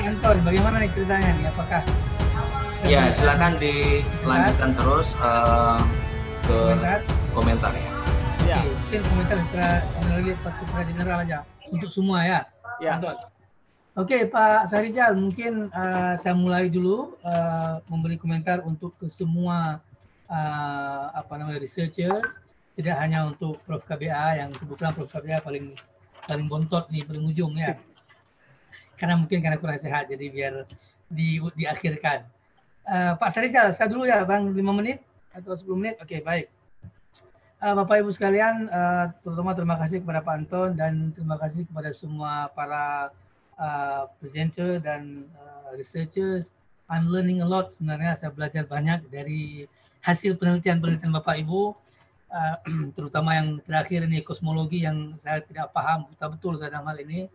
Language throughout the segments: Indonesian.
Anton, bagaimana nih ceritanya nih? Apakah Ya, silakan dilanjutkan terus uh, ke komentar? komentar ya. Ya, Oke, mungkin komentar secara general, secara general aja untuk semua ya. ya. Anton. Oke Pak Sarijal, mungkin uh, saya mulai dulu uh, memberi komentar untuk ke semua uh, apa namanya researchers, tidak hanya untuk Prof KBA yang kebetulan Prof KBA paling paling bontot di paling ujung ya. Karena mungkin karena kurang sehat, jadi biar di, diakhirkan. Uh, Pak Sarijal, saya dulu ya Bang, 5 menit atau 10 menit? Oke, baik. Uh, Bapak Ibu sekalian, uh, terutama terima kasih kepada Pak Anton dan terima kasih kepada semua para uh, presenter dan uh, researchers. I'm learning a lot sebenarnya. Saya belajar banyak dari hasil penelitian-penelitian Bapak Ibu, uh, terutama yang terakhir ini kosmologi yang saya tidak paham betul-betul saya dalam hal ini.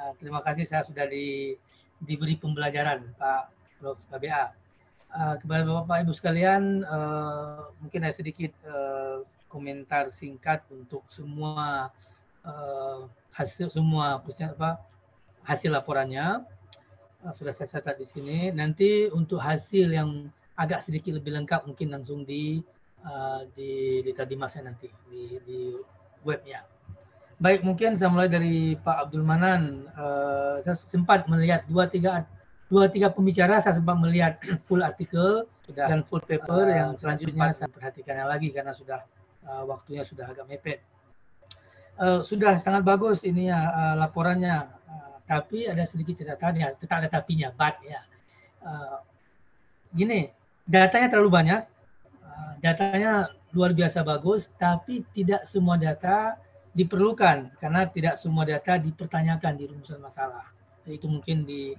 Uh, terima kasih saya sudah di, diberi pembelajaran Pak Prof. KBA. Uh, kepada Bapak Ibu sekalian, uh, mungkin ada sedikit uh, komentar singkat untuk semua uh, hasil semua apa hasil laporannya uh, sudah saya catat di sini. Nanti untuk hasil yang agak sedikit lebih lengkap mungkin langsung di uh, di di tadi masa nanti di di webnya. Baik, mungkin saya mulai dari Pak Abdul Manan. Uh, saya sempat melihat dua tiga dua tiga pembicara saya sempat melihat full artikel sudah dan full paper uh, yang selanjutnya saya perhatikan lagi karena sudah uh, waktunya sudah agak mepet. Uh, sudah sangat bagus ini ya uh, laporannya tapi ada sedikit catatan ya, tetap ada tapinya, but ya. Uh, gini, datanya terlalu banyak, uh, datanya luar biasa bagus, tapi tidak semua data diperlukan karena tidak semua data dipertanyakan di rumusan masalah. Itu mungkin di,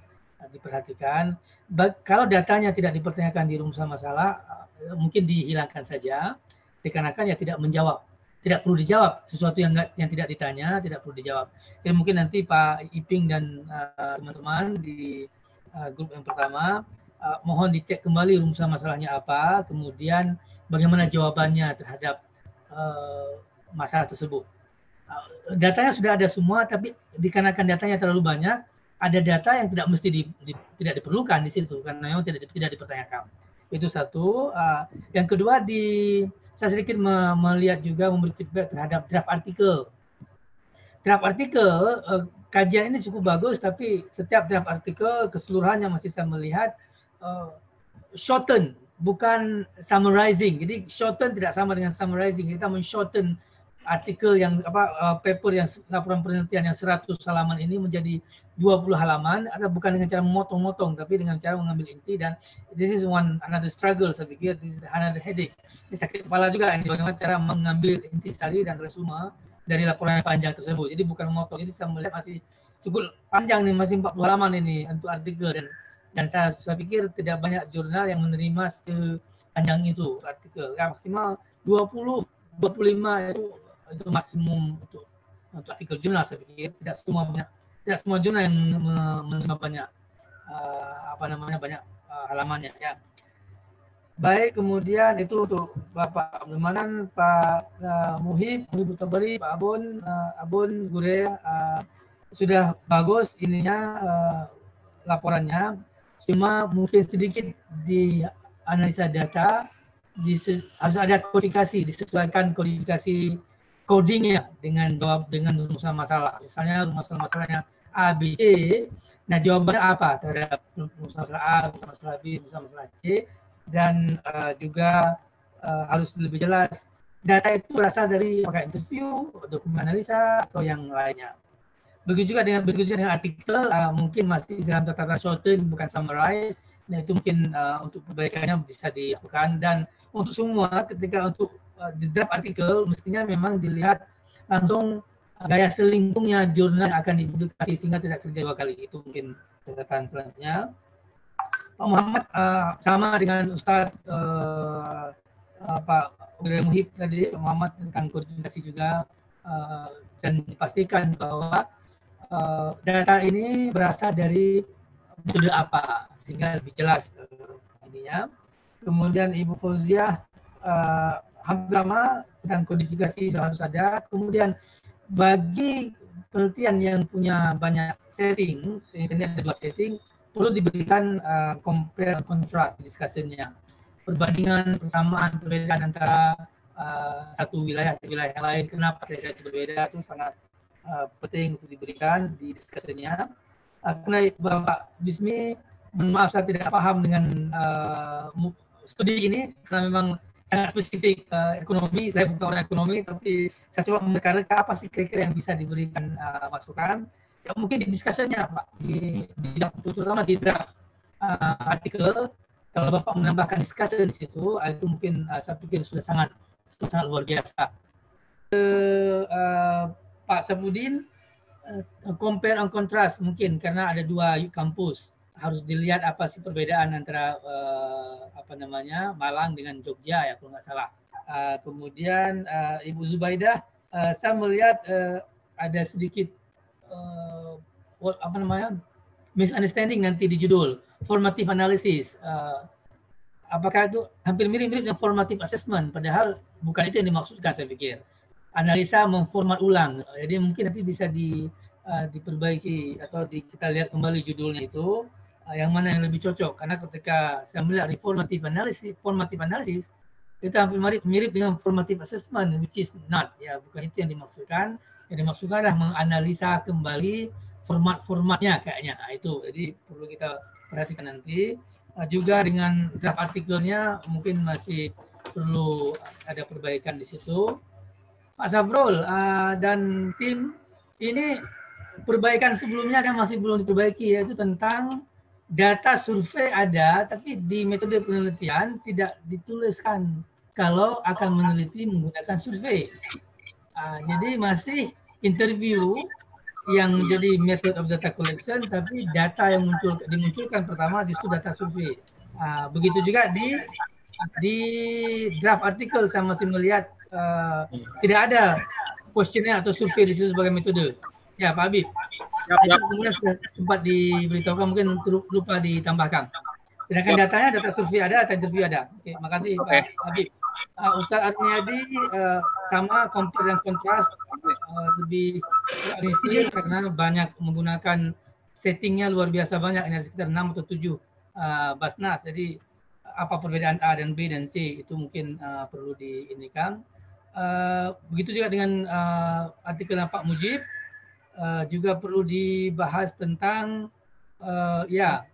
diperhatikan. Ba kalau datanya tidak dipertanyakan di rumusan masalah, uh, mungkin dihilangkan saja, dikarenakan ya tidak menjawab tidak perlu dijawab sesuatu yang enggak, yang tidak ditanya tidak perlu dijawab. Jadi mungkin nanti Pak Iping dan teman-teman uh, di uh, grup yang pertama uh, mohon dicek kembali rumusan masalahnya apa, kemudian bagaimana jawabannya terhadap uh, masalah tersebut. Datanya sudah ada semua, tapi dikarenakan datanya terlalu banyak, ada data yang tidak mesti di, di, tidak diperlukan di situ karena memang tidak tidak dipertanyakan. Itu satu. Uh, yang kedua di saya sedikit melihat juga memberi feedback terhadap draft artikel. Draft artikel uh, kajian ini cukup bagus, tapi setiap draft artikel keseluruhannya masih saya melihat uh, shorten, bukan summarizing. Jadi shorten tidak sama dengan summarizing. Kita men-shorten artikel yang apa uh, paper yang laporan penelitian yang 100 halaman ini menjadi 20 halaman ada bukan dengan cara memotong-motong tapi dengan cara mengambil inti dan this is one another struggle saya pikir. This is another headache. Ini sakit kepala juga ini bagaimana cara mengambil inti tadi dan resume dari laporan yang panjang tersebut. Jadi bukan memotong jadi saya melihat masih cukup panjang nih masih 40 halaman ini untuk artikel dan dan saya, saya pikir tidak banyak jurnal yang menerima sepanjang itu artikel. Ya, maksimal 20 25 itu itu maksimum untuk untuk artikel jurnal saya pikir. Tidak semua banyak tidak semua jurnal yang menerima banyak uh, apa namanya banyak uh, halamannya ya. Baik kemudian itu untuk Bapak Abdul Pak uh, Muhib Muhib Pak Abun uh, Abun Gure uh, sudah bagus ininya uh, laporannya. Cuma mungkin sedikit di analisa data di, harus ada kodifikasi disesuaikan kodifikasi codingnya dengan jawab dengan rumusan masalah. Misalnya rumusan masalahnya A, B, C. Nah jawabannya apa terhadap rumusan masalah A, rumusan masalah B, rumusan masalah C. Dan uh, juga uh, harus lebih jelas data itu berasal dari pakai interview, dokumen analisa atau yang lainnya. Begitu juga dengan begitu juga dengan artikel uh, mungkin masih dalam tataran shorten bukan summarize. Nah itu mungkin uh, untuk perbaikannya bisa dilakukan dan untuk semua ketika untuk di draft artikel mestinya memang dilihat langsung gaya selingkungnya jurnal yang akan dipublikasi sehingga tidak terjadi dua kali. Itu mungkin catatan selanjutnya. Pak Muhammad uh, sama dengan Ustadz uh, uh, Pak Udaya Muhib tadi Pak Muhammad tentang koordinasi juga uh, dan dipastikan bahwa uh, data ini berasal dari metode apa sehingga lebih jelas uh, ininya kemudian Ibu Fauziah uh, hampir lama dan kodifikasi harus ada. Kemudian bagi penelitian yang punya banyak setting, ini ada dua setting, perlu diberikan uh, compare contrast discussionnya. Perbandingan persamaan perbedaan antara uh, satu wilayah ke wilayah yang lain. Kenapa itu berbeda? Itu sangat uh, penting untuk diberikan di discussionnya. Uh, karena Bapak Bismi maaf saya tidak paham dengan uh, studi ini karena memang sangat spesifik uh, ekonomi saya bukan orang ekonomi tapi saya coba mereka apa sih kira-kira yang bisa diberikan uh, masukan ya mungkin di diskusinya Pak di, di terutama di draft uh, artikel kalau Bapak menambahkan diskusi di situ uh, itu mungkin uh, saya pikir sudah sangat sudah sangat luar biasa. Uh, uh, Pak Sabudin uh, compare and contrast mungkin karena ada dua kampus harus dilihat apa sih perbedaan antara uh, apa namanya Malang dengan Jogja ya kalau nggak salah. Uh, kemudian uh, Ibu Zubaidah, uh, saya melihat uh, ada sedikit uh, apa namanya misunderstanding nanti di judul formative analysis. Uh, apakah itu hampir mirip-mirip dengan formative assessment? Padahal bukan itu yang dimaksudkan saya pikir. Analisa memformat ulang. Jadi mungkin nanti bisa di uh, diperbaiki atau di, kita lihat kembali judulnya itu yang mana yang lebih cocok. Karena ketika saya melihat reformative analysis, formative analysis itu hampir mirip, dengan formative assessment, which is not. Ya bukan itu yang dimaksudkan yang dimaksudkan adalah menganalisa kembali format-formatnya kayaknya. Nah, itu jadi perlu kita perhatikan nanti. Nah, juga dengan draft artikelnya mungkin masih perlu ada perbaikan di situ. Pak Safrul uh, dan tim ini perbaikan sebelumnya kan masih belum diperbaiki yaitu tentang data survei ada tapi di metode penelitian tidak dituliskan kalau akan meneliti menggunakan survei. Uh, jadi masih interview yang menjadi method of data collection, tapi data yang muncul dimunculkan pertama justru data survei. Uh, begitu juga di di draft artikel saya masih melihat uh, tidak ada questionnaire atau survei di situ sebagai metode. Ya, Pak Habib. Ya, ya. kemudian sempat diberitahukan mungkin lupa ditambahkan. Sedangkan datanya data survei ada, data interview ada. Oke, makasih okay. Pak Habib uh, Ustaz Adniadi uh, sama compare dan kontras uh, lebih review karena banyak menggunakan settingnya luar biasa banyak ini sekitar 6 atau 7 uh, basnas jadi apa perbedaan A dan B dan C itu mungkin uh, perlu diindikan uh, begitu juga dengan uh, artikel Pak Mujib uh, juga perlu dibahas tentang uh, ya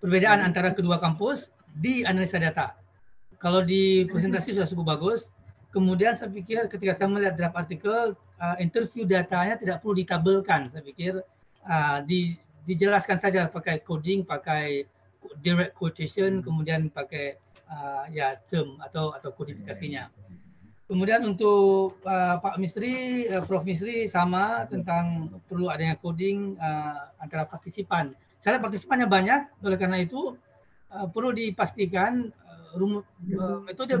perbedaan antara kedua kampus di analisa data kalau di presentasi sudah cukup bagus. Kemudian saya pikir ketika saya melihat draft artikel, uh, interview datanya tidak perlu ditabelkan. Saya pikir uh, di, dijelaskan saja pakai coding, pakai direct quotation, kemudian pakai uh, ya term atau atau kodifikasinya. Kemudian untuk uh, Pak Mistri, uh, Prof. Mistri sama tentang perlu adanya coding uh, antara partisipan. Saya partisipannya banyak, oleh karena itu uh, perlu dipastikan rumus uh, metode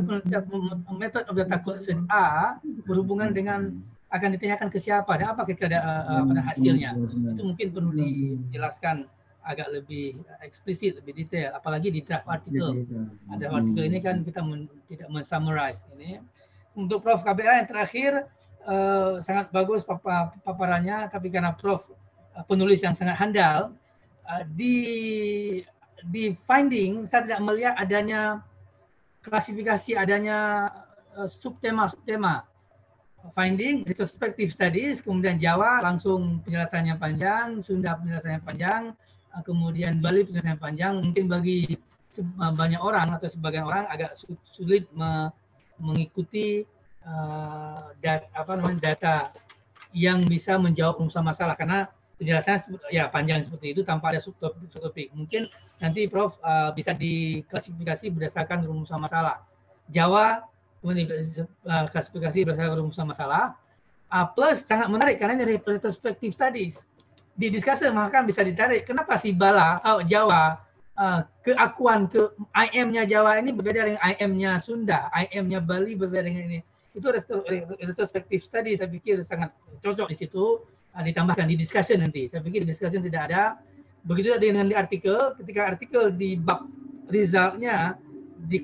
method of data collection A berhubungan dengan akan ditanyakan ke siapa dan apa kira-kira uh, pada hasilnya. Itu mungkin perlu dijelaskan agak lebih eksplisit lebih detail. Apalagi di draft artikel. Ada artikel ini kan kita men, tidak mensummarize ini untuk Prof. KBA yang terakhir uh, sangat bagus papa, paparannya tapi karena Prof uh, penulis yang sangat handal uh, di di finding saya tidak melihat adanya klasifikasi adanya uh, subtema subtema finding retrospective studies kemudian Jawa langsung penjelasannya panjang Sunda penjelasannya panjang kemudian Bali penjelasannya panjang mungkin bagi banyak orang atau sebagian orang agak sulit mengikuti uh, dat, apa namanya data yang bisa menjawab masalah karena penjelasannya ya panjang seperti itu tanpa ada subtopik. Mungkin nanti Prof uh, bisa diklasifikasi berdasarkan rumusan masalah. Jawa kemudian uh, klasifikasi berdasarkan rumusan masalah. Uh, plus sangat menarik karena dari retrospective studies di diskusi maka bisa ditarik kenapa si Bala oh, Jawa uh, keakuan ke IM-nya Jawa ini berbeda dengan IM-nya Sunda, IM-nya Bali berbeda dengan ini. Itu retrospective study saya pikir sangat cocok di situ uh, ditambahkan di discussion nanti. Saya pikir di discussion tidak ada. Begitu dengan di artikel, ketika artikel di bab resultnya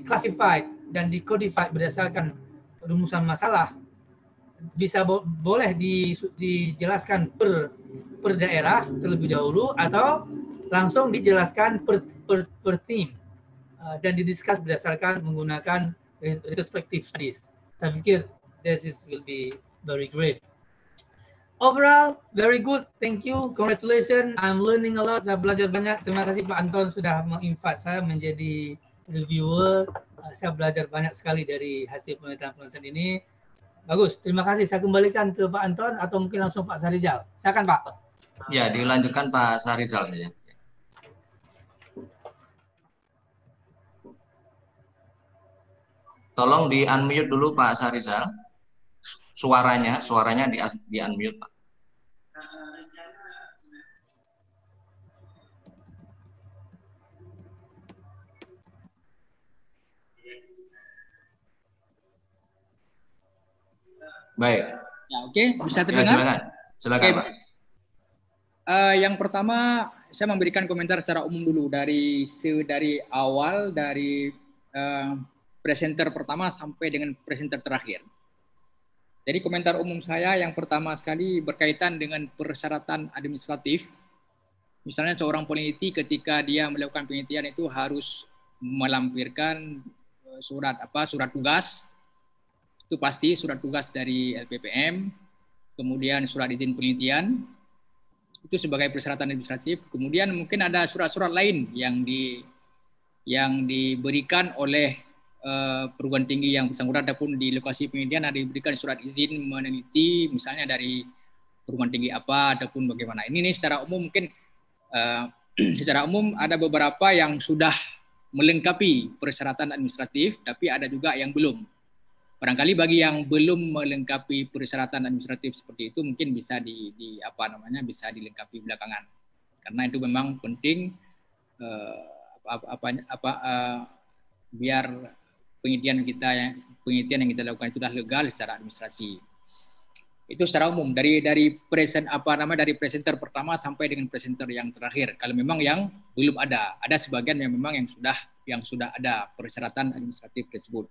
classified dan codified berdasarkan rumusan masalah, bisa bo boleh di, dijelaskan per per daerah terlebih dahulu atau langsung dijelaskan per, per, per theme uh, dan didiskus berdasarkan menggunakan retrospective studies. Saya pikir this is will be very great. Overall, very good. Thank you. Congratulations. I'm learning a lot. Saya belajar banyak. Terima kasih Pak Anton sudah menginvite saya menjadi reviewer. Uh, saya belajar banyak sekali dari hasil penelitian-penelitian ini. Bagus. Terima kasih. Saya kembalikan ke Pak Anton atau mungkin langsung Pak Sarijal. Silakan Pak. Ya, dilanjutkan Pak Sarijal ya. Tolong di unmute dulu Pak Sarizal. Suaranya, suaranya di, di unmute Pak. Baik. Ya, oke, okay. bisa ya, terdengar? Ya, silakan. Silakan, okay. Pak. Uh, yang pertama saya memberikan komentar secara umum dulu dari dari awal dari uh, presenter pertama sampai dengan presenter terakhir. Jadi komentar umum saya yang pertama sekali berkaitan dengan persyaratan administratif. Misalnya seorang peneliti ketika dia melakukan penelitian itu harus melampirkan eh, surat apa surat tugas itu pasti surat tugas dari LPPM, kemudian surat izin penelitian itu sebagai persyaratan administratif. Kemudian mungkin ada surat-surat lain yang di yang diberikan oleh uh, perguruan tinggi yang bersangkutan ataupun di lokasi penelitian ada diberikan surat izin meneliti misalnya dari perguruan tinggi apa ataupun bagaimana. Ini nih secara umum mungkin uh, secara umum ada beberapa yang sudah melengkapi persyaratan administratif tapi ada juga yang belum. Barangkali bagi yang belum melengkapi persyaratan administratif seperti itu mungkin bisa di, di apa namanya bisa dilengkapi belakangan. Karena itu memang penting uh, apa apa, apa uh, biar penelitian kita yang penelitian yang kita lakukan itu sudah legal secara administrasi. Itu secara umum dari dari present apa nama dari presenter pertama sampai dengan presenter yang terakhir. Kalau memang yang belum ada, ada sebagian yang memang yang sudah yang sudah ada persyaratan administratif tersebut.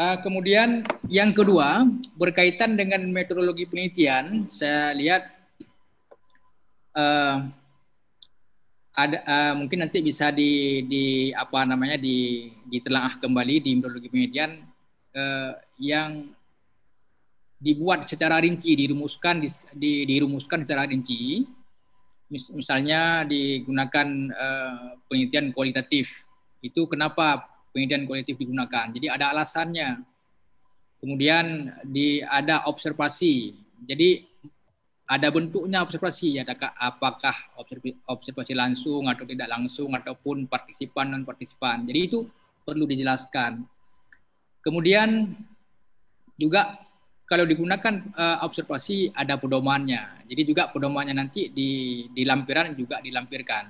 Uh, kemudian yang kedua berkaitan dengan metodologi penelitian, saya lihat uh, ada uh, mungkin nanti bisa di, di apa namanya di ditelaah kembali di metodologi penelitian uh, yang dibuat secara rinci dirumuskan di, di, dirumuskan secara rinci. Mis, misalnya digunakan uh, penelitian kualitatif. Itu kenapa penelitian kualitatif digunakan? Jadi ada alasannya. Kemudian di ada observasi. Jadi ada bentuknya observasi ya apakah observasi langsung atau tidak langsung ataupun partisipan non partisipan. Jadi itu perlu dijelaskan. Kemudian juga kalau digunakan uh, observasi ada pedomannya. Jadi juga pedomannya nanti di di lampiran juga dilampirkan.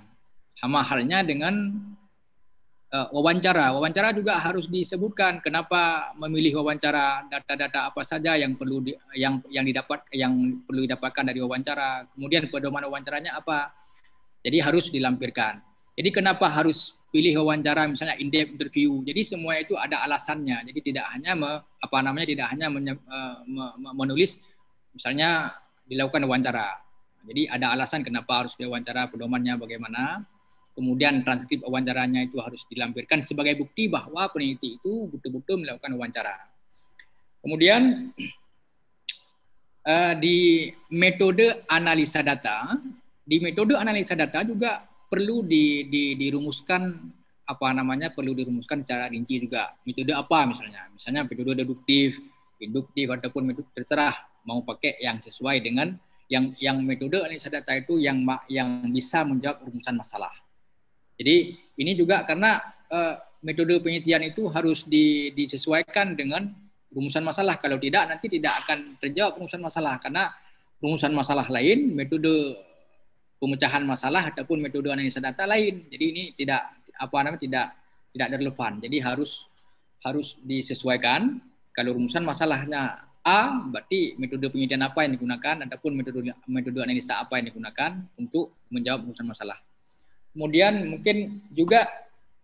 Sama halnya dengan uh, wawancara. Wawancara juga harus disebutkan kenapa memilih wawancara, data-data apa saja yang perlu di, yang yang didapat yang perlu didapatkan dari wawancara. Kemudian pedoman wawancaranya apa? Jadi harus dilampirkan. Jadi kenapa harus pilih wawancara misalnya in-depth interview. Jadi semua itu ada alasannya. Jadi tidak hanya me, apa namanya tidak hanya menye, uh, me, me, menulis misalnya dilakukan wawancara. Jadi ada alasan kenapa harus diwawancara, pedomannya bagaimana kemudian transkrip wawancaranya itu harus dilampirkan sebagai bukti bahwa peneliti itu betul-betul melakukan wawancara. Kemudian uh, di metode analisa data, di metode analisa data juga perlu di, di, dirumuskan apa namanya perlu dirumuskan secara rinci juga. Metode apa misalnya? Misalnya metode deduktif induktif ataupun metode terserah mau pakai yang sesuai dengan yang yang metode analisa data itu yang yang bisa menjawab rumusan masalah jadi ini juga karena uh, metode penelitian itu harus di, disesuaikan dengan rumusan masalah. Kalau tidak nanti tidak akan terjawab rumusan masalah karena rumusan masalah lain, metode pemecahan masalah ataupun metode analisa data lain. Jadi ini tidak apa namanya tidak tidak relevan. Jadi harus harus disesuaikan. Kalau rumusan masalahnya A, berarti metode penelitian apa yang digunakan ataupun metode metode analisa apa yang digunakan untuk menjawab rumusan masalah. Kemudian mungkin juga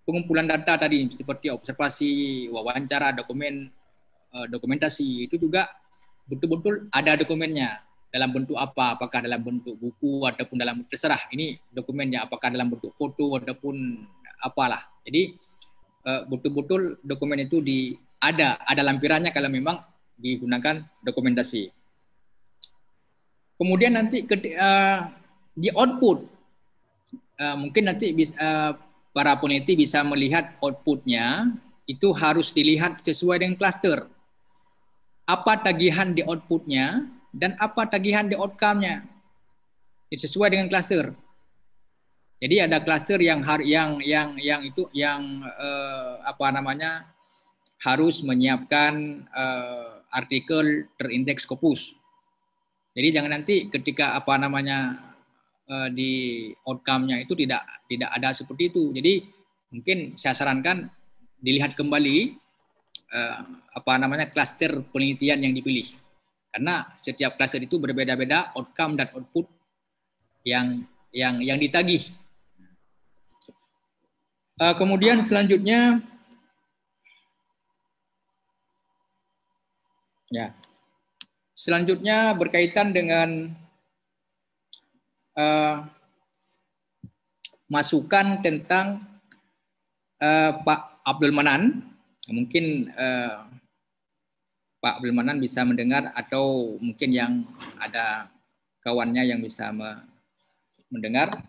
pengumpulan data tadi seperti observasi, wawancara, dokumen, eh, dokumentasi itu juga betul-betul ada dokumennya. dalam bentuk apa, apakah dalam bentuk buku ataupun dalam terserah. Ini dokumennya apakah dalam bentuk foto ataupun apalah. Jadi uh, betul-betul dokumen itu di ada ada lampirannya kalau memang digunakan dokumentasi. Kemudian nanti ke, uh, di output uh, mungkin nanti bisa, uh, para peneliti bisa melihat outputnya itu harus dilihat sesuai dengan cluster. Apa tagihan di outputnya dan apa tagihan di outcome-nya. Sesuai dengan cluster. Jadi ada cluster yang yang yang yang itu yang uh, apa namanya harus menyiapkan uh, artikel terindeks Scopus. Jadi jangan nanti ketika apa namanya uh, di outcome-nya itu tidak tidak ada seperti itu. Jadi mungkin saya sarankan dilihat kembali uh, apa namanya klaster penelitian yang dipilih. Karena setiap klaster itu berbeda-beda outcome dan output yang yang yang ditagih. Uh, kemudian selanjutnya Ya. Selanjutnya berkaitan dengan uh, masukan tentang uh, Pak Abdul Manan. Mungkin uh, Pak Abdul Manan bisa mendengar atau mungkin yang ada kawannya yang bisa me mendengar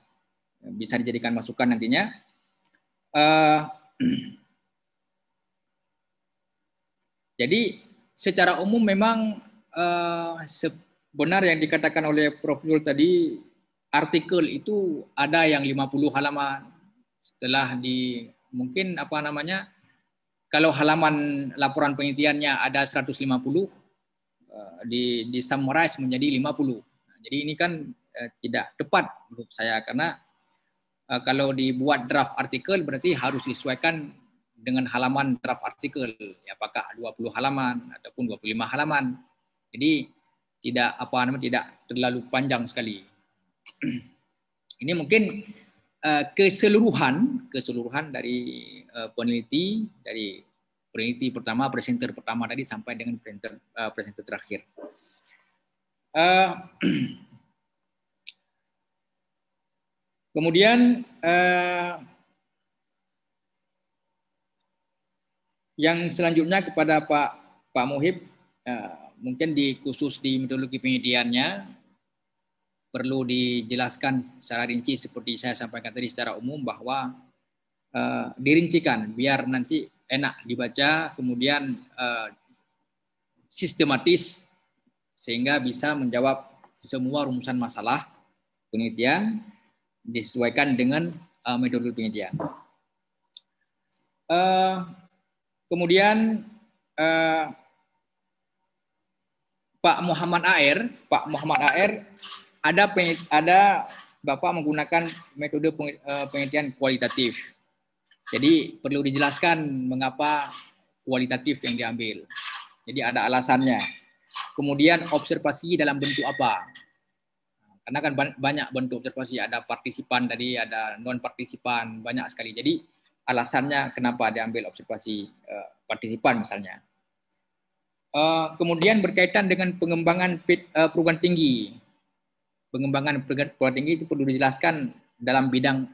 bisa dijadikan masukan nantinya. Uh, jadi secara umum memang uh, sebenar yang dikatakan oleh Prof. Yul tadi artikel itu ada yang 50 halaman setelah di mungkin apa namanya kalau halaman laporan penelitiannya ada 150 uh, eh, di di summarize menjadi 50. Nah, jadi ini kan uh, tidak tepat menurut saya karena uh, kalau dibuat draft artikel berarti harus disesuaikan dengan halaman draft artikel, ya, apakah 20 halaman ataupun 25 halaman. Jadi tidak apa namanya tidak terlalu panjang sekali. Ini mungkin uh, keseluruhan keseluruhan dari uh, peneliti dari peneliti pertama, presenter pertama tadi sampai dengan presenter uh, presenter terakhir. Kemudian Yang selanjutnya kepada Pak Pak Muhib, uh, mungkin di khusus di metodologi penelitiannya perlu dijelaskan secara rinci seperti saya sampaikan tadi secara umum bahwa uh, dirincikan biar nanti enak dibaca, kemudian uh, sistematis sehingga bisa menjawab semua rumusan masalah penelitian disesuaikan dengan uh, metodologi penelitian. Uh, Kemudian eh, Pak Muhammad Air, Pak Muhammad Air ada ada Bapak menggunakan metode eh, penelitian kualitatif. Jadi perlu dijelaskan mengapa kualitatif yang diambil. Jadi ada alasannya. Kemudian observasi dalam bentuk apa? Karena kan banyak bentuk observasi, ada partisipan tadi, ada non partisipan, banyak sekali. Jadi alasannya kenapa diambil observasi uh, partisipan misalnya. Uh, kemudian berkaitan dengan pengembangan uh, perguruan tinggi. Pengembangan perguruan tinggi itu perlu dijelaskan dalam bidang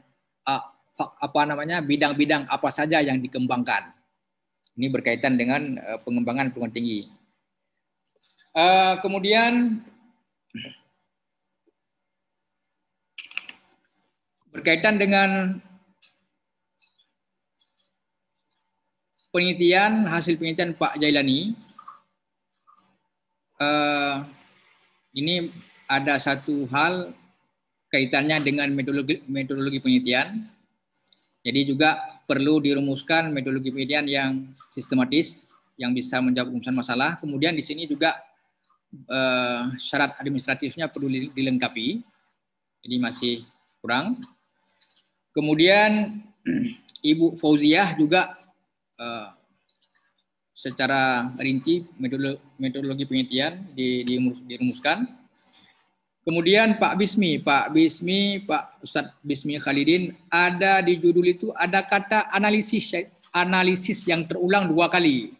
uh, apa namanya bidang-bidang apa saja yang dikembangkan. Ini berkaitan dengan uh, pengembangan perguruan tinggi. Uh, kemudian berkaitan dengan penelitian hasil penelitian Pak Jailani uh, ini ada satu hal kaitannya dengan metodologi metodologi penelitian. Jadi juga perlu dirumuskan metodologi penelitian yang sistematis yang bisa menjawab rumusan masalah. Kemudian di sini juga uh, syarat administratifnya perlu dilengkapi. Jadi masih kurang. Kemudian Ibu Fauziah juga uh, secara rinci metodologi, metodologi penelitian dirumuskan. Kemudian Pak Bismi, Pak Bismi, Pak Ustadz Bismi Khalidin, ada di judul itu ada kata analisis analisis yang terulang dua kali.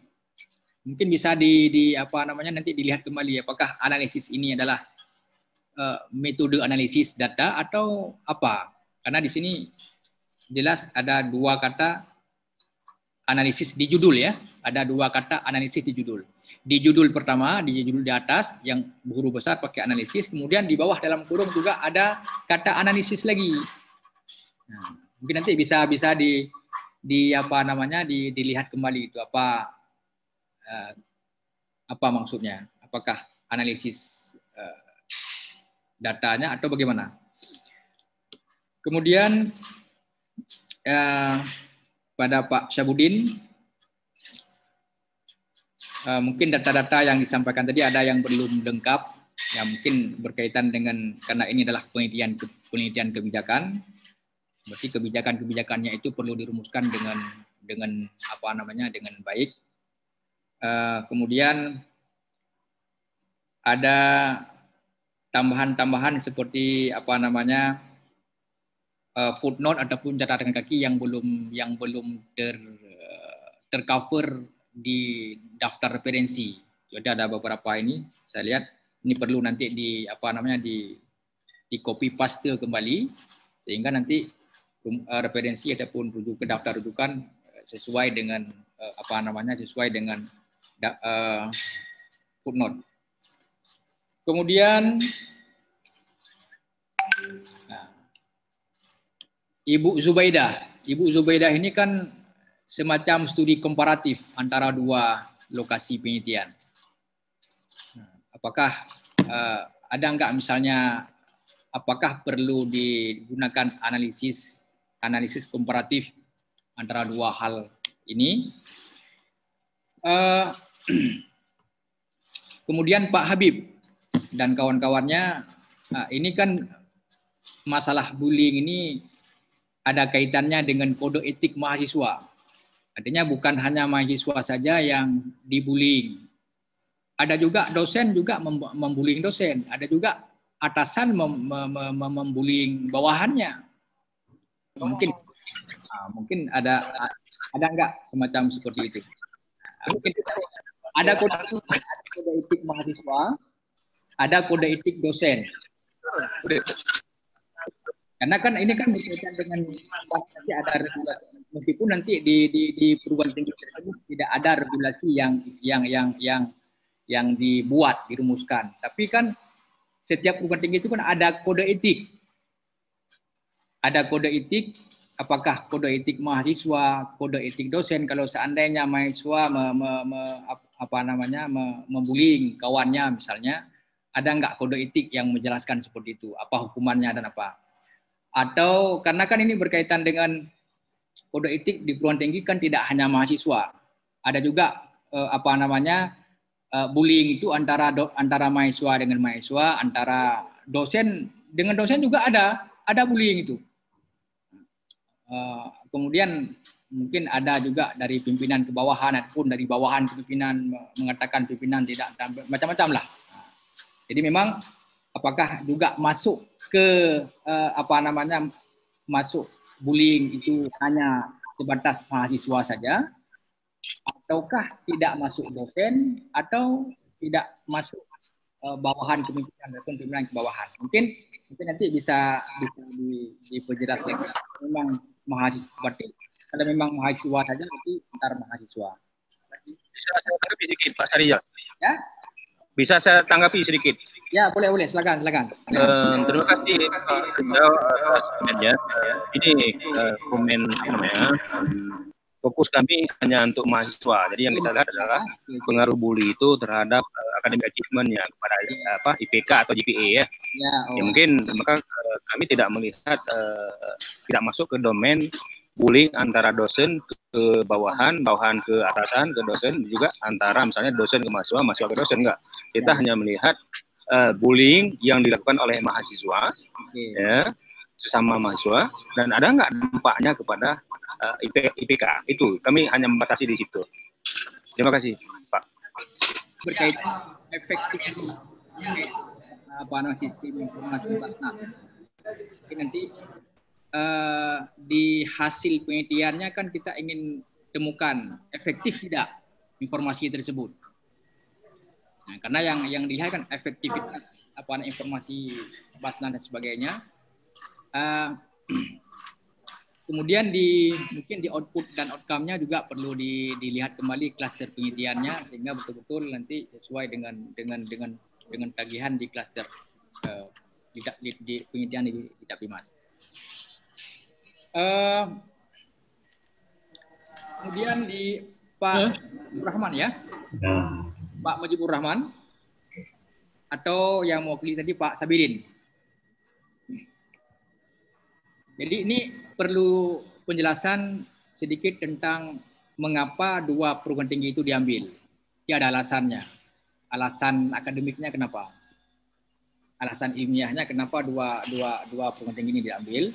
Mungkin bisa di, di apa namanya nanti dilihat kembali apakah analisis ini adalah uh, metode analisis data atau apa? Karena di sini jelas ada dua kata analisis di judul ya. Ada dua kata analisis di judul. Di judul pertama, di judul di atas yang huruf besar pakai analisis, kemudian di bawah dalam kurung juga ada kata analisis lagi. Nah, mungkin nanti bisa bisa di di apa namanya di, dilihat kembali itu apa uh, apa maksudnya? Apakah analisis uh, datanya atau bagaimana? Kemudian uh, pada Pak Syabudin, uh, mungkin data-data yang disampaikan tadi ada yang belum lengkap, ya mungkin berkaitan dengan karena ini adalah penelitian penelitian kebijakan, berarti kebijakan-kebijakannya itu perlu dirumuskan dengan dengan apa namanya dengan baik. Eh, kemudian ada tambahan-tambahan seperti apa namanya uh, footnote ataupun catatan kaki yang belum yang belum ter tercover di daftar referensi. Jadi ada beberapa ini saya lihat ini perlu nanti di apa namanya di di copy paste kembali sehingga nanti uh, referensi ataupun rujuk ke daftar rujukan sesuai dengan uh, apa namanya sesuai dengan uh, footnote. Kemudian nah, Ibu Zubaidah. Ibu Zubaidah ini kan semacam studi komparatif antara dua lokasi penelitian. Apakah uh, ada enggak misalnya apakah perlu digunakan analisis analisis komparatif antara dua hal ini Uh, kemudian Pak Habib dan kawan-kawannya, uh, ini kan masalah bullying ini ada kaitannya dengan kode etik mahasiswa. Artinya bukan hanya mahasiswa saja yang dibullying. Ada juga dosen juga membullying dosen. Ada juga atasan mem mem membullying bawahannya. Mungkin, uh, mungkin ada ada enggak semacam seperti itu mungkin ada kode, ada kode etik mahasiswa, ada kode etik dosen. Karena kan ini kan berkaitan dengan ada regulasi meskipun nanti di di, di perguruan tinggi tidak ada regulasi yang yang yang yang yang dibuat dirumuskan. Tapi kan setiap perguruan tinggi itu kan ada kode etik. Ada kode etik apakah kode etik mahasiswa, kode etik dosen kalau seandainya mahasiswa me, me, me, apa namanya me, membullying kawannya misalnya, ada nggak kode etik yang menjelaskan seperti itu? Apa hukumannya dan apa? Atau karena kan ini berkaitan dengan kode etik di perguruan tinggi kan tidak hanya mahasiswa, ada juga eh, apa namanya eh, bullying itu antara do, antara mahasiswa dengan mahasiswa, antara dosen dengan dosen juga ada ada bullying itu Eh, kemudian mungkin ada juga dari pimpinan ke bawahan ataupun dari bawahan ke pimpinan mengatakan pimpinan tidak macam-macam lah. Jadi memang apakah juga masuk ke uh, apa namanya masuk bullying itu hanya sebatas mahasiswa saja ataukah tidak masuk dosen atau tidak masuk uh, bawahan kepimpinan ataupun pimpinan ke bawahan. Mungkin mungkin nanti bisa bisa diperjelas lagi. Memang mahasiswa berarti kalau memang mahasiswa saja berarti antar mahasiswa. Bisa saya tanggapi sedikit Pak Sarijal? Ya? Bisa saya tanggapi sedikit? Ya, boleh, boleh. Silakan, silakan. Um, terima kasih atas komennya. Ini uh, komen namanya? Fokus kami hanya untuk mahasiswa. Jadi yang kita lihat adalah pengaruh bully itu terhadap uh, academic achievementnya kepada apa IPK atau GPA ya. Ya, oh. ya mungkin maka uh, kami tidak melihat uh, tidak masuk ke domain bullying antara dosen ke bawahan, bawahan ke atasan, ke dosen juga antara misalnya dosen ke mahasiswa, mahasiswa ke dosen enggak. Kita ya. hanya melihat uh, bullying yang dilakukan oleh mahasiswa okay. ya sesama mahasiswa dan ada nggak dampaknya kepada uh, IP, IPK itu kami hanya membatasi di situ. Terima kasih Pak. Berkaitan efektif apa namanya sistem informasi Basnas. Jadi nanti uh, di hasil penelitiannya kan kita ingin temukan efektif tidak informasi tersebut. Nah, karena yang yang dilihat kan efektivitas apa informasi basnas dan sebagainya. Uh, kemudian di mungkin di output dan outcome-nya juga perlu di, dilihat kembali klaster penelitiannya sehingga betul-betul nanti sesuai dengan dengan dengan dengan tagihan di klaster uh, di, di, di penelitian di, di Tapimas. Uh, kemudian di Pak Rahman ya. ya. Pak Mujibur Rahman atau yang mewakili tadi Pak Sabirin. Jadi ini perlu penjelasan sedikit tentang mengapa dua perguruan tinggi itu diambil. Ya ada alasannya. Alasan akademiknya kenapa? Alasan ilmiahnya kenapa dua dua dua perguruan tinggi ini diambil?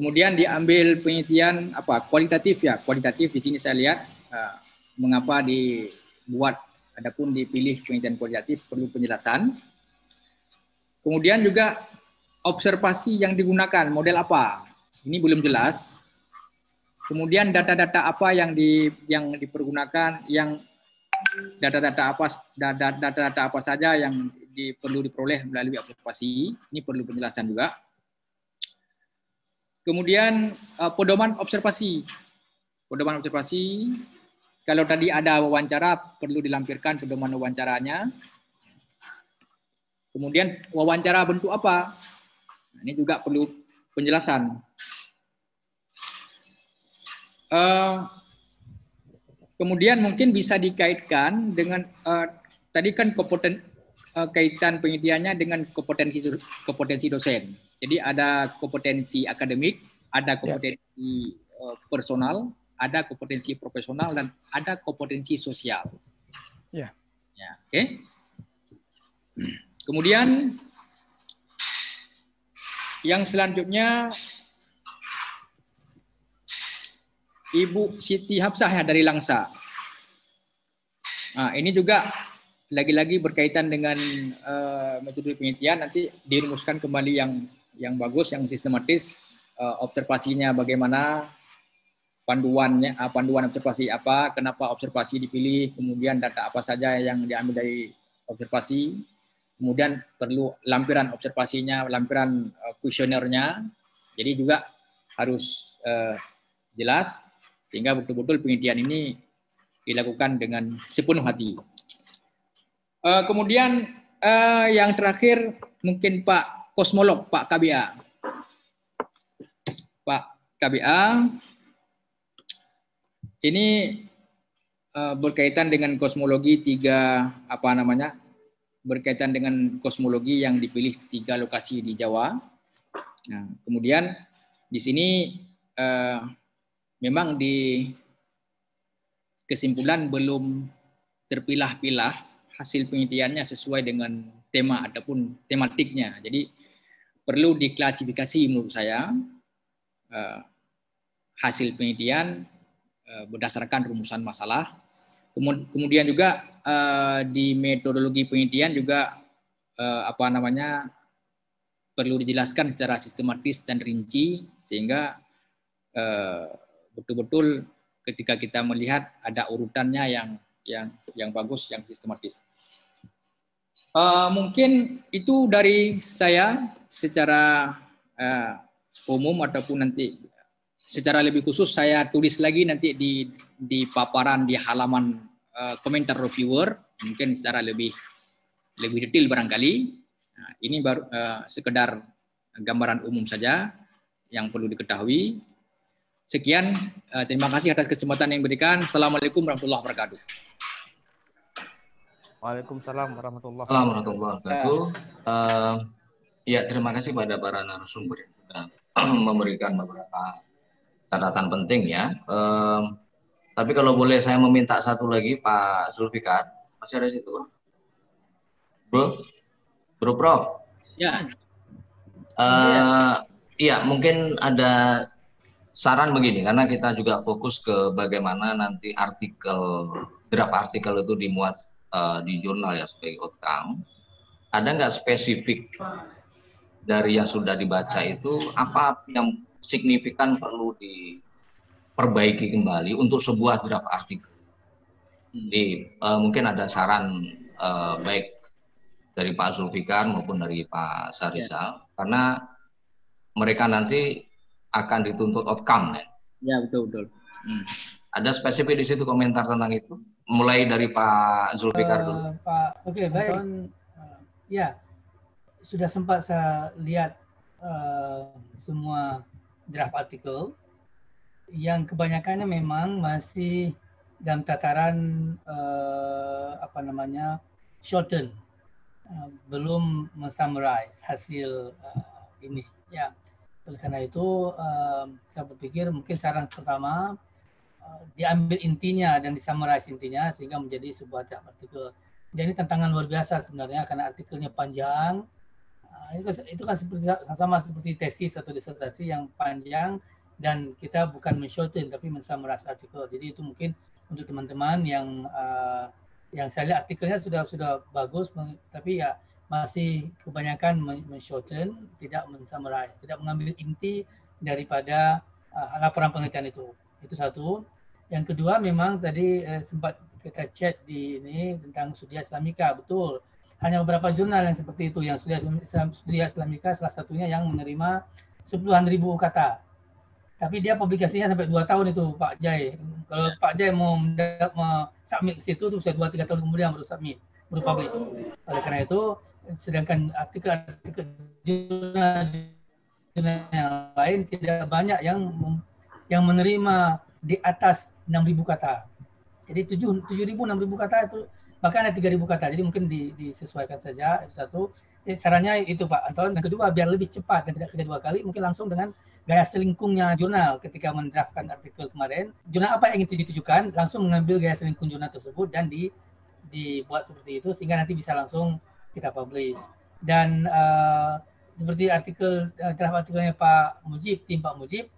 Kemudian diambil penelitian apa kualitatif ya kualitatif di sini saya lihat uh, mengapa di buat adapun dipilih penelitian kualitatif perlu penjelasan. Kemudian juga observasi yang digunakan, model apa? Ini belum jelas. Kemudian data-data apa yang di yang dipergunakan, yang data-data apa data-data apa saja yang di, perlu diperoleh melalui observasi. Ini perlu penjelasan juga. Kemudian uh, pedoman observasi. Pedoman observasi kalau tadi ada wawancara, perlu dilampirkan pedoman wawancaranya. Kemudian wawancara bentuk apa? Nah, ini juga perlu penjelasan. Uh, kemudian mungkin bisa dikaitkan dengan uh, tadi kan kompeten uh, kaitan penelitiannya dengan kompetensi kompetensi dosen. Jadi ada kompetensi akademik, ada ya. kompetensi uh, personal, ada kompetensi profesional dan ada kompetensi sosial. Ya. Ya, oke. Okay. Kemudian yang selanjutnya Ibu Siti Hafsah ya dari Langsa. Nah, ini juga lagi-lagi berkaitan dengan uh, metode penelitian nanti dirumuskan kembali yang yang bagus, yang sistematis, uh, observasinya bagaimana, panduannya uh, panduan observasi apa, kenapa observasi dipilih, kemudian data apa saja yang diambil dari observasi, kemudian perlu lampiran observasinya, lampiran uh, kuesionernya. Jadi juga harus uh, jelas sehingga betul-betul penelitian ini dilakukan dengan sepenuh hati. Uh, kemudian uh, yang terakhir mungkin Pak Kosmolog, Pak KBA. Pak KBA ini uh, berkaitan dengan kosmologi tiga apa namanya berkaitan dengan kosmologi yang dipilih tiga lokasi di Jawa. Nah, kemudian di sini uh, memang di kesimpulan belum terpilah-pilah hasil penelitiannya sesuai dengan tema ataupun tematiknya. Jadi perlu diklasifikasi menurut saya uh, hasil penelitian Eh, berdasarkan rumusan masalah. Kemudian juga eh, di metodologi penelitian juga eh, apa namanya perlu dijelaskan secara sistematis dan rinci sehingga betul-betul ketika kita melihat ada urutannya yang yang yang bagus, yang sistematis. Uh, mungkin itu dari saya secara uh, umum ataupun nanti secara lebih khusus saya tulis lagi nanti di di paparan di halaman uh, komentar reviewer mungkin secara lebih lebih detail barangkali. Nah, ini baru uh, sekedar gambaran umum saja yang perlu diketahui. Sekian, uh, terima kasih atas kesempatan yang diberikan. Assalamualaikum warahmatullahi wabarakatuh. Waalaikumsalam warahmatullahi wabarakatuh. Uh, ya, terima kasih pada para narasumber yang sudah memberikan beberapa catatan penting ya. Um, tapi kalau boleh saya meminta satu lagi Pak Zulfikar, masih ada situ, Bro, Bro Prof. Ya. Uh, iya, mungkin ada saran begini karena kita juga fokus ke bagaimana nanti artikel draft artikel itu dimuat uh, di jurnal ya sebagai outcome. Ada nggak spesifik dari yang sudah dibaca itu apa yang signifikan perlu diperbaiki kembali untuk sebuah draft artikel. Jadi uh, mungkin ada saran uh, baik dari Pak Zulfikar maupun dari Pak Sarizal ya. karena mereka nanti akan dituntut outcome ya. Ya betul betul. Hmm. Ada spesifik di situ komentar tentang itu? Mulai dari Pak Zulfikar uh, dulu. Pak, oke okay, baik. Uh, ya sudah sempat saya lihat uh, semua draft artikel yang kebanyakannya memang masih dalam tataran uh, apa namanya shorten uh, belum mensummarize hasil uh, ini ya oleh karena itu uh, saya berpikir mungkin saran pertama uh, diambil intinya dan disummarize intinya sehingga menjadi sebuah artikel jadi tantangan luar biasa sebenarnya karena artikelnya panjang itu, kan, itu kan seperti sama seperti tesis atau disertasi yang panjang dan kita bukan men-shorten tapi mensummarize artikel. Jadi itu mungkin untuk teman-teman yang uh, yang saya lihat artikelnya sudah sudah bagus tapi ya masih kebanyakan men-shorten, tidak mensummarize, tidak mengambil inti daripada uh, laporan penelitian itu. Itu satu. Yang kedua memang tadi eh, sempat kita chat di ini tentang studi Islamika, betul hanya beberapa jurnal yang seperti itu yang studi Islamika salah satunya yang menerima sepuluhan ribu kata. Tapi dia publikasinya sampai dua tahun itu Pak Jai. Kalau ya. Pak Jai mau, mau submit ke situ itu bisa dua tiga tahun kemudian baru submit, baru publish. Oleh karena itu, sedangkan artikel-artikel jurnal, jurnal yang lain tidak banyak yang yang menerima di atas 6.000 kata. Jadi 7 7.000 6.000 kata itu bahkan ada 3000 kata. Jadi mungkin di, disesuaikan saja satu. Eh, sarannya itu Pak Anton. Dan kedua biar lebih cepat dan tidak kerja dua kali mungkin langsung dengan gaya selingkungnya jurnal. Ketika mendraftkan artikel kemarin jurnal apa yang ingin ditujukan langsung mengambil gaya selingkung jurnal tersebut dan di dibuat seperti itu sehingga nanti bisa langsung kita publish. Dan uh, seperti artikel uh, draft artikelnya Pak Mujib tim Pak Mujib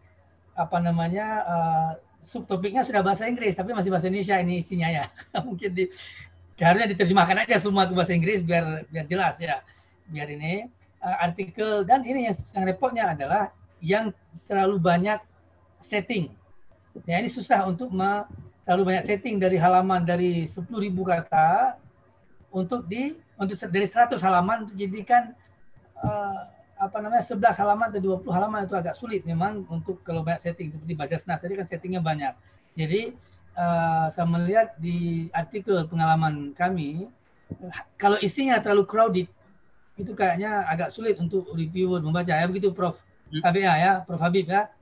apa namanya uh, subtopiknya sudah bahasa Inggris tapi masih bahasa Indonesia ini isinya ya. Mungkin di harusnya diterjemahkan aja semua ke bahasa Inggris biar biar jelas ya. Biar ini uh, artikel. Dan ini yang, yang repotnya adalah yang terlalu banyak setting. Ya ini susah untuk me, terlalu banyak setting dari halaman dari 10.000 kata untuk di untuk dari 100 halaman untuk jadikan uh, apa namanya 11 halaman atau 20 halaman itu agak sulit memang untuk kalau banyak setting seperti baca senas tadi kan settingnya banyak jadi uh, saya melihat di artikel pengalaman kami, kalau isinya terlalu crowded, itu kayaknya agak sulit untuk reviewer membaca. Ya begitu Prof. Hmm. KBA ya, Prof. Habib ya.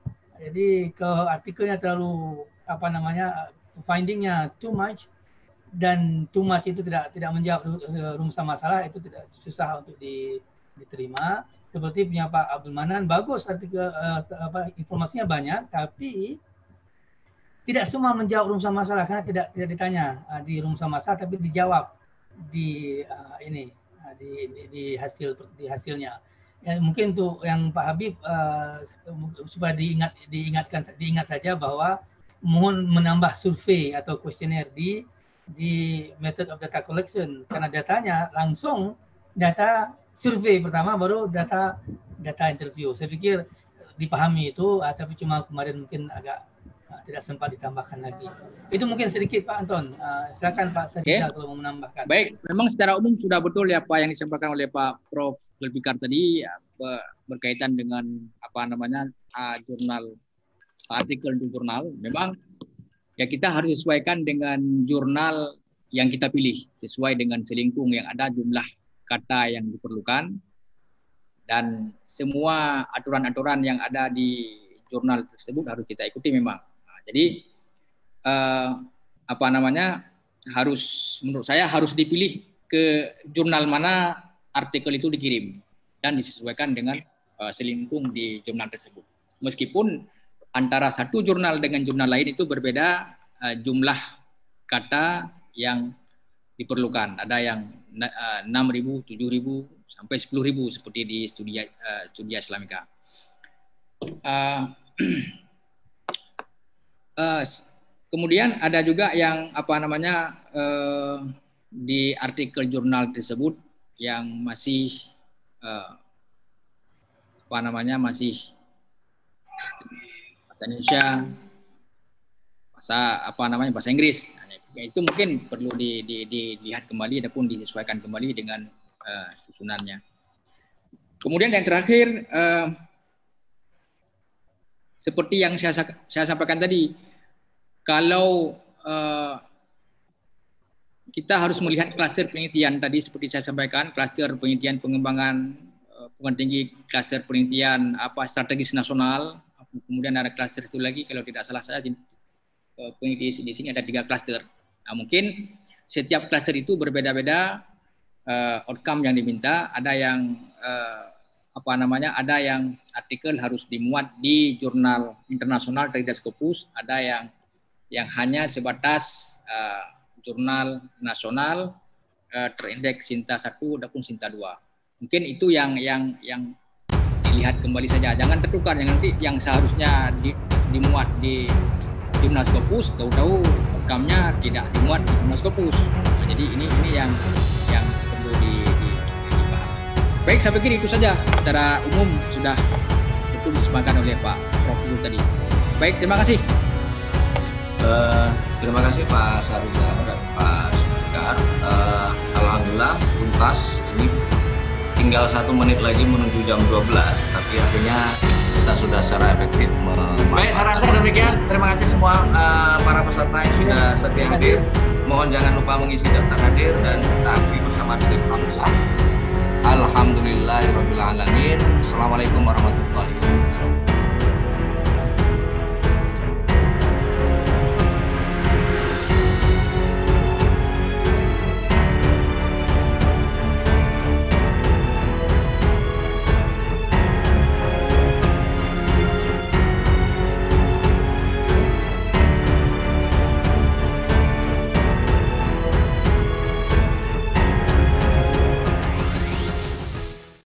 Jadi kalau artikelnya terlalu apa namanya findingnya too much dan too much itu tidak tidak menjawab rumus masalah itu tidak susah untuk di, diterima. Seperti punya Pak Abdul Manan bagus artikel uh, apa informasinya banyak tapi tidak semua menjawab rumusan masalah karena tidak tidak ditanya uh, di rumusan masalah tapi dijawab di uh, ini uh, di, di di hasil di hasilnya. Ya, mungkin untuk yang Pak Habib uh, supaya diingat diingatkan diingat saja bahwa mohon menambah survei atau kuesioner di di method of data collection. Karena datanya langsung data survei pertama baru data data interview saya pikir dipahami itu tapi cuma kemarin mungkin agak tidak sempat ditambahkan lagi. Itu mungkin sedikit Pak Anton. Uh, silakan Pak Sadida okay. kalau mau menambahkan. Baik, memang secara umum sudah betul ya Pak yang disampaikan oleh Pak Prof. Zulfikar tadi ya, berkaitan dengan apa namanya uh, jurnal artikel di jurnal. Memang ya kita harus sesuaikan dengan jurnal yang kita pilih sesuai dengan selingkung yang ada jumlah kata yang diperlukan dan semua aturan-aturan yang ada di jurnal tersebut harus kita ikuti memang. Jadi uh, apa namanya harus menurut saya harus dipilih ke jurnal mana artikel itu dikirim dan disesuaikan dengan uh, selingkung di jurnal tersebut. Meskipun antara satu jurnal dengan jurnal lain itu berbeda uh, jumlah kata yang diperlukan. Ada yang 6.000, 7.000 sampai 10.000 seperti di studi uh, studi Islamika. Uh, Uh, kemudian ada juga yang apa namanya uh, di artikel jurnal tersebut yang masih uh, apa namanya masih Indonesia, bahasa apa namanya bahasa Inggris. Ya, itu mungkin perlu di, di, dilihat kembali ataupun disesuaikan kembali dengan uh, susunannya. Kemudian yang terakhir uh, seperti yang saya saya sampaikan tadi, kalau uh, kita harus melihat klaster penelitian tadi seperti saya sampaikan, klaster penelitian pengembangan pengembangan tinggi, klaster penelitian apa strategis nasional, kemudian ada klaster itu lagi kalau tidak salah saya peneliti di sini ada tiga klaster. Nah, mungkin setiap klaster itu berbeda-beda uh, outcome yang diminta. Ada yang uh, apa namanya? Ada yang artikel harus dimuat di jurnal internasional dari Scopus. Ada yang yang hanya sebatas uh, jurnal nasional uh, terindeks Sinta 1 ataupun Sinta 2. Mungkin itu yang yang yang dilihat kembali saja. Jangan tertukar yang nanti yang seharusnya di, dimuat di timnas Scopus tahu-tahu rekamnya tidak dimuat di timnas Scopus nah, jadi ini ini yang yang perlu di, di, dibahas. Baik saya pikir itu saja secara umum sudah betul disemakan oleh Pak Prof. Tadi. Baik terima kasih. Uh, terima kasih Pak Sarija dan Pak Sudikar uh, Alhamdulillah tuntas. Ini tinggal satu menit lagi menuju jam 12 tapi akhirnya kita sudah secara efektif Baik, saya rasa demikian. Terima kasih semua uh, para peserta yang sudah setia hadir. Mohon jangan lupa mengisi daftar hadir dan kita akhiri bersama dengan Alhamdulillah. Alhamdulillahirrahmanirrahim. Assalamualaikum warahmatullahi wabarakatuh.